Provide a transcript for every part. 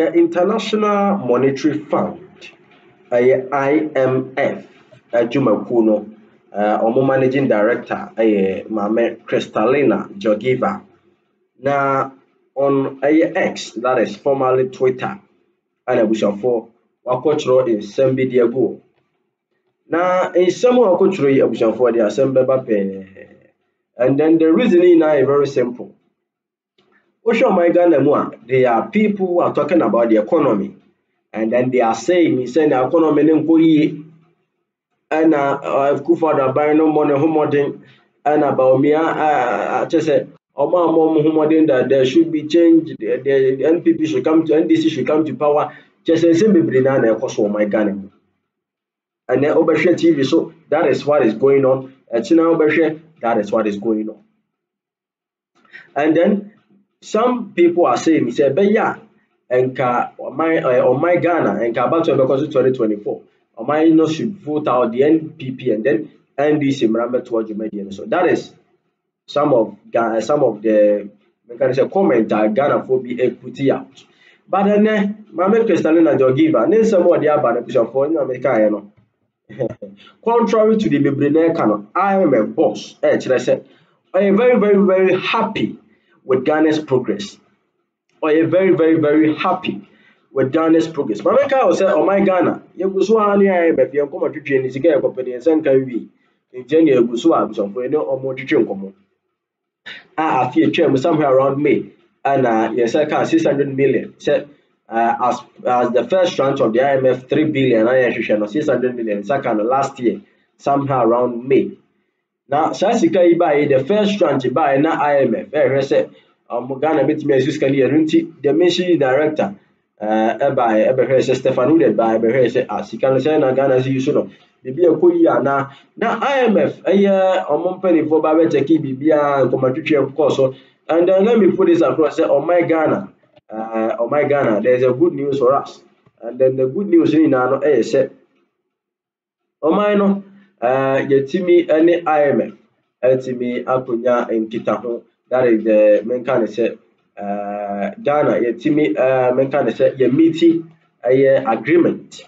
The International Monetary Fund, ɛyɛ IMF adwumakuo no, ɔmo managing director ɛyɛ maame Kristalina Georgieva. Na on ɛyɛ X that is formerly Twitter ɛna abusuafoɔ wakɔtwerɛ nsɛm bi de agu. Na nsɛm a wakɔtwerɛ yi abusuafoɔ de asɛm. And then the reasoning now is very simple. Wohwɛ ɔman Ghana mu a, there are people who are talking about the economy and then they are saying sɛ the economy no nkɔ yie ɛna Akufo-Addo aban no mmɔ ne ho mmɔden ɛna Bawumia kyerɛ sɛ mmɔ ho mmɔden that there should be change the, the NPP should come to NDC should come to power kyerɛ sɛ nsɛm bebree naa na ɛkɔ so ɔman Ghana mu. Ɛnɛ wobɛhwɛ TV so that is what is going on. Ɛkyina wobɛhwɛ that is what is going on. And then some people are saying sɛ ɛbɛyɛ a nka ɔman ɛɛ ɔman Ghana nka abatoɔ bɛkɔ so 2024 ɔman no should vote out the NPP and then NDC mmara mmɛto dwumadie no so. That is some of Ghana some of the nka sɛ comment a Ghanafoɔ bi ɛputi out. But ɛnɛ maame Kristalina Georgieva ne nsɛm a ɔde aba no abusuafoɔ ɛna mekaeɛ no contrary to the bebree na ɛka no IMF boss ɛkyerɛ sɛ ɔyɛ very very very happy with Ghana's progress ɔyɛ very very very happy with Ghana's progress. Maame ka wɔ sɛ ɔman Ghana yɛgu so a ne IMF yɛn nkɔmɔ twitwi ne sika yɛ kɔpɛ ne nsa nka wie nkyɛn na yɛgu so a abusuafoɔ ne ɔmo twitwi nkɔmɔ a afe atwa mu somewhere around May ɛna yɛsɛ kaa six hundred million. Sɛ uh, as as the first tranche of the IMF three billion no million saka no last year somehow around May na saa sika yi baeɛ the first tranche baeɛ na IMF ɛrehwɛ sɛ ɔmo Ghana betumi asu sika no yɛ no nti the mission director ɛbaeɛ ɛbɛhwɛ sɛ Stefan Udeh baeɛ ɛbɛhwɛ sɛ ah sika no sɛ na Ghana si so no biribi ɛkɔ yie anaa na IMF ɛyɛ ɔmo mpanimfoɔ ba bɛkyɛke biribiara nkɔmɔtwitwi ɛkɔɔ so and then let me put this across sɛ ɔman Ghana uh, oh my Ghana, there's a good news for us. And then the good news in Nano eh say oh my no Uh, yɛtumi eh, ne IMF atumi eh, akɔnya nkitaho that is the menka ne sɛ Ghana. Yɛtumi uh, menka ne sɛ yɛmiti ɛyɛ agreement.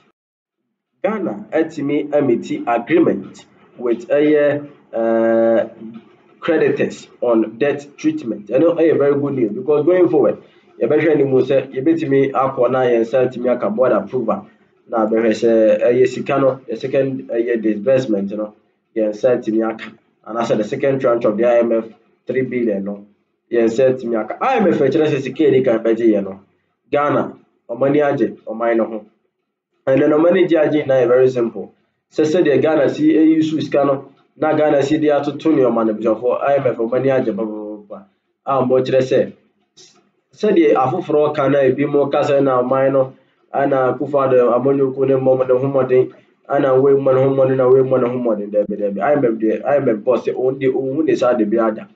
Ghana atumi amiti agreement with ɛyɛ creditors on debt treatment. Ɛno ɛyɛ very good news because going forward yɛbɛhwɛ ne mu sɛ yɛbɛtumi akɔ na yɛn nsa atumi aka board approval na bɛhwɛ sɛ ɛyɛ sika no the second ɛyɛ disbursement no yɛn nsa tumi aka. Anaasɛ the second tranche of the IMF three billion no yɛn nsa tumi aka. IMF ɛkyerɛ sɛ sika yɛde kan bɛgye yɛ no Ghana ɔmo ani agye ɔman no ho ɛnna ɔmo ani gye agye na yɛ very simple. Sɛ sɛdeɛ Ghana si eyi so sika no na Ghana si de atoto nneɛma no busuafoɔ IMF ɔmo ani agye papaapa a ɔmo kyerɛ sɛ sɛdeɛ afoforɔ ka na ebi mo kasa na ɔman no ana Akufo-Addo amanyɔkuo ne mmɔ ne ho mmɔden ana wei mmɔ ne ho mmɔden na wei mmɔ ne ho mmɔden dɛbi dɛbi IMF deɛ IMF bɔ sɛ ɔde ɔhu ne saa de bi ada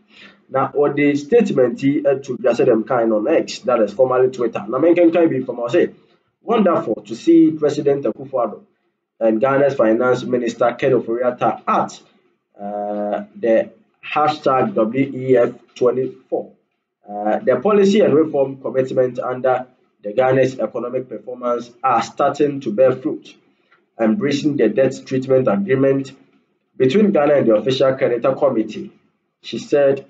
na ɔde statement yi ato dwa sɛ dɛm kan no on X that is formerly Twitter. Na menkenkan bi fam ɔsɛ wonderful to see President Akufo-Addo and Ghana's Finance Minister Ken Ofori-Atta at uh, the hashtag WEF24 uh, the policy and reform commitment under the Ghana's economic performance are starting to bear fruit, embracing the debt treatment agreement between Ghana and the official creditor committee, she said,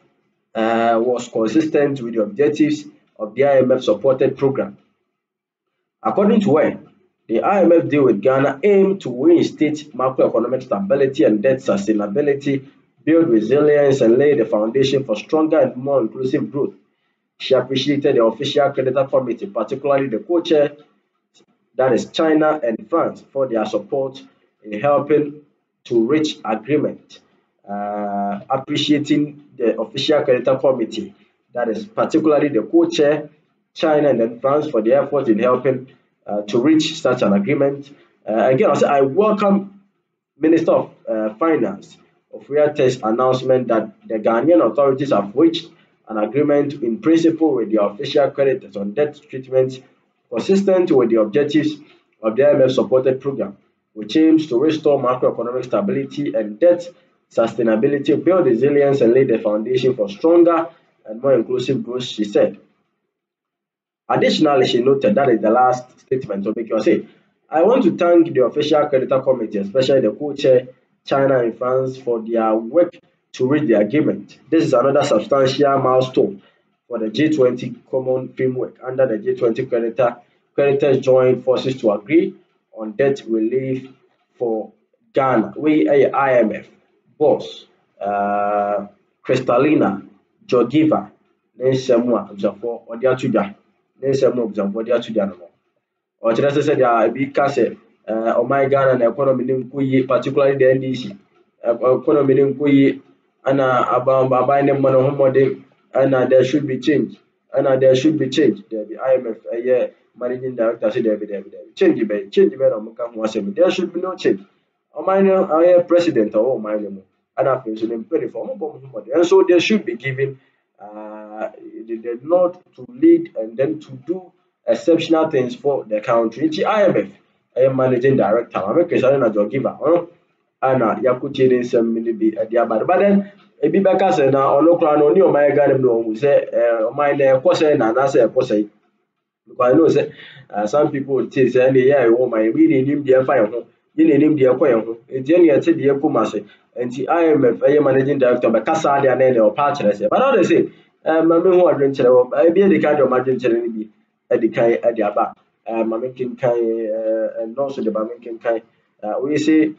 uh, was consistent with the objectives of the IMF supported program. According to her, the IMF deal with Ghana aimed to reinstate macroeconomic stability and debt sustainability, build resilience, and lay the foundation for stronger and more inclusive growth she appreciated the official creditor committee, particularly the co-chair, that is China and France, for their support in helping to reach agreement. Uh, appreciating the official creditor committee, that is particularly the co-chair, China and then France, for the effort in helping uh, to reach such an agreement. Uh, again, I, welcome Minister of uh, Finance Ofori-Atta's announcement that the Ghanaian authorities have reached an agreement in principle with the official creditors on debt treatment consistent with the objectives of the IMF supported program, which aims to restore macroeconomic stability and debt sustainability, build resilience, and lay the foundation for stronger and more inclusive growth, she said. Additionally, she noted that is the last statement of say, I want to thank the official creditor committee, especially the co-chair China and France for their work to reach the agreement. This is another substantial milestone for the G20 common framework under the G20 creditor creditors joined forces to agree on debt relief for Ghana. We eh, a IMF boss uh, Kristalina Georgieva ne nsɛm a abusuafoɔ ɔde ato dwa ne nsɛm a abusuafoɔ de ato dwa no no ɔkyerɛ sɛ sɛdeɛ ebi ka sɛ ɔman Ghana na economy yie particularly the NDC uh, economy nkɔ yie ne ne mmɔden ɛna there should be change. Ɛna there should be change. Dɛbi IMF ɛyɛ managing director sɛ dɛbi dɛbi dɛbi change bɛ change bɛ na ɔmo ka there should be no change. Ɔman no ɛyɛ president ɔwɔ ɔman no mu. Ɛna afei nso ne mpanyinfoɔ ɔmo mmɔden ɛnso there should be given uh, the, the nod to lead and then to do exceptional things for the country. Nti IMF ɛyɛ managing director. Maame Kristalina Georgieva ɔno ɛna yakutie ne nsɛm no bi ɛde aba but then ebi bɛka sɛ na ɔno koraa no ɔne ɔman Ghana mu na ɔhu sɛ ɔman na ɛkɔ sɛ na anaasɛ ɛkɔ sɛ because I know sɛ some people tie sɛ ɛna ɛyɛ a ɛwɔ ɔman yi ne nim deɛ ɛfa yɛn ho yi na enim deɛ ɛkɔ yɛn ho. Nti ɛna ɛte deɛ ɛkɔ mu ase nti IMF ɛyɛ managing director bɛka saa deɛ na ɛna ɔpa akyerɛ sɛ but ɔde sɛ maame ho adwenkyerɛ wɔ ebi ɛdi kan deɛ ɔmo adwenkyerɛ no bi ɛdi kan ɛde aba. Maame kenkan ɛnɔɔso de maame kenkan oye say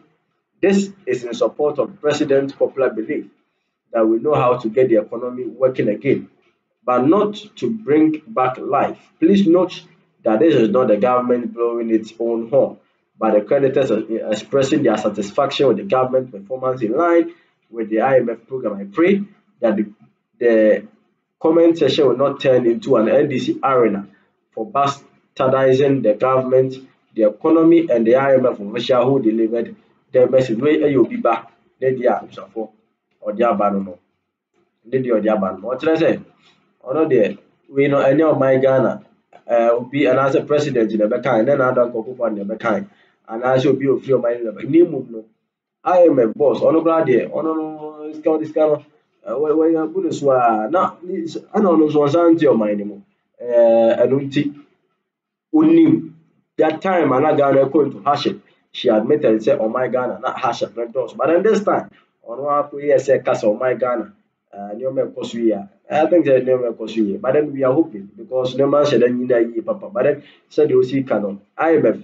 this is in support of president popular belief that we know how to get the economy working again, but not to bring back life. Please note that this is not the government blowing its own horn, but the creditors are expressing their satisfaction with the government performance in line with the IMF program. I pray that the, the comment session will not turn into an NDC arena for bastardizing the government, the economy, and the IMF official who delivered the message. Where you be back? ɔde aba no no ne deɛ ɔde aba no no ɔkyerɛ sɛ ɔno deɛ wei no ɛnyɛ ɔman Ghana ɛɛ obi anaasɛ president na ɛbɛkan ne Nana Akufo na ɛbɛkan anaasɛ obi a ofiri ɔman no na ɛbɛkan ne mu no IMF boss ɔno koraa deɛ ɔno no sika ɔde sika no ɛwɔ wɔyɛ abu ne so a na ɛna ɔno nso ɔsan nte ɔman no mu ɛɛ ɛno nti onim that time ana Ghana kɔ into hardship she admitted sɛ ɔman Ghana na hardship no dɔɔso but then this time ɔno akɔyɛ sɛ kasa ɔman Ghana nneɛma ɛkɔ so yie I think sɛ nneɛma ɛkɔ so but then we are hoping because nneɛma nhyɛ da nyina yie papa. But then sɛdeɛ osi ka no IMF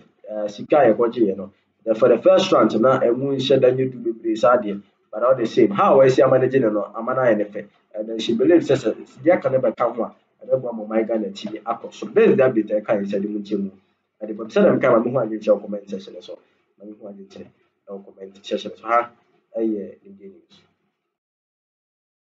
sika a yɛkɔgye yɛ no for the first tranche na ɛmu nhyɛ da nyɛ du bebree saa deɛ but all the same how wɔasi amanagye no no ama no ayɛ ne and then she believe sɛ sɛ deɛ aka no bɛka ho a ɛbɛboa ma ɔman Ghana ti akɔ so is the update a ɛka yɛ sɛ de mu nkyɛn mu ɛde pɔp sɛdeɛ meka ma mehu adwenkyerɛ wɔ comment section so an zuwa zai ce ɗauko mai zai ce shi ha ai ya dinge ne